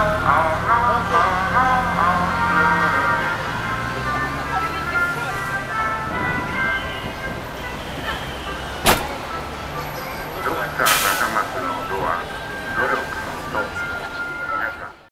Vamos ver.